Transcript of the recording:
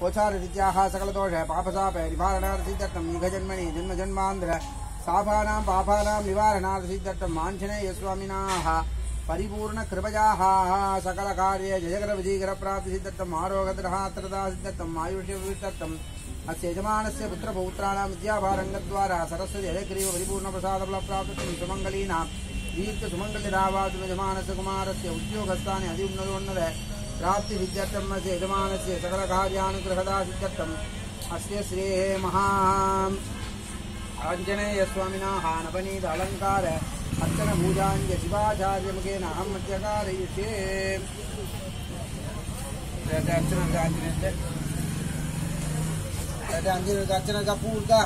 गोचारदित्याः सकलदोष पापसाप निवारणार्थसिद्धर्थं युगजन्मनि जन्मजन्मान्ध्र साभानां पापानां निवारणार्थसिद्धर्थं आञ्जनेयस्वामिनाः परिपूर्णकृपयाः सकलकार्ये जयकरविजयकरप्राप्तिसिद्धर्थम् आरोगद्रहात्रदासिद्धर्थम् आयुष्यविद्धर्थम् अस्य यजमानस्य पुत्रपौत्राणां विद्याभारङ्गद्वारा सरस्वती हयग्रीव परिपूर्णप्रसादफलप्राप्तिं सुमङ्गलीनां दीर्घसुमङ्गलिरावातु यजमानस्य कुमारस्य उद्योगस्थाने अधिउन्नतोन्नत प्राप्तिसिद्ध्यर्थम् अस्य यजमानस्य सकलकार्यानुग्रहदा सिद्ध्यर्थम् अस्य श्रेः महा आञ्जनेयस्वामिनः नवनीत अलङ्कार अर्चनभूजाञ्ज शिवाचार्यमुखेन अहम् अत्यकारयिष्ये अर्चन आञ्जनेय अर्चन पूर्ता